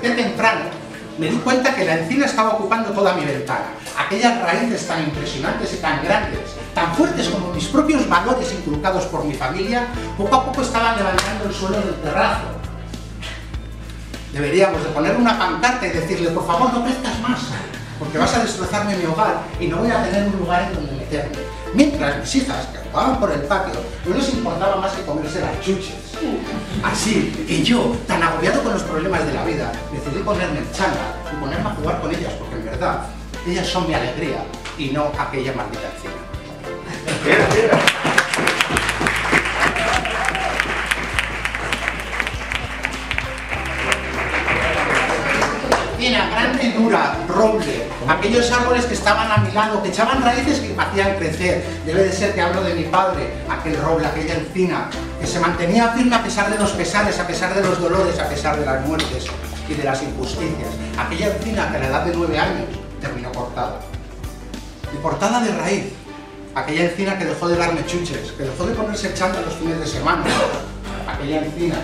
temprano, me di cuenta que la encina estaba ocupando toda mi ventana. Aquellas raíces tan impresionantes y tan grandes, tan fuertes como mis propios valores inculcados por mi familia, poco a poco estaban levantando el suelo del terrazo. Deberíamos de poner una pancarta y decirle, por favor, no crezcas más porque vas a destrozarme mi hogar y no voy a tener un lugar en donde meterme. Mientras mis hijas, que jugaban por el patio, no les importaba más que comerse las chuches. Así que yo, tan agobiado con los problemas de la vida, decidí ponerme en changa y ponerme a jugar con ellas, porque en verdad, ellas son mi alegría y no aquella maldita encina. Roble, aquellos árboles que estaban a mi lado, que echaban raíces que me hacían crecer. Debe de ser que hablo de mi padre, aquel roble, aquella encina, que se mantenía firme a pesar de los pesares, a pesar de los dolores, a pesar de las muertes y de las injusticias. Aquella encina que a la edad de nueve años terminó cortada. Y cortada de raíz. Aquella encina que dejó de darme chuches, que dejó de ponerse chanda los fines de semana. Aquella encina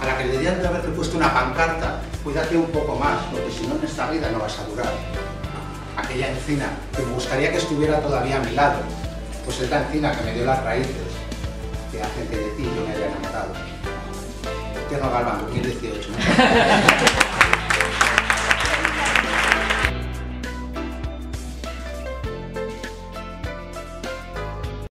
a la que le debían de haberle puesto una pancarta, cuídate un poco más, porque si no en esta vida no vas a durar. Aquella encina que me gustaría que estuviera todavía a mi lado, pues es la encina que me dio las raíces que hacen que de ti yo me haya enamorado. Tierno Galván, 2018.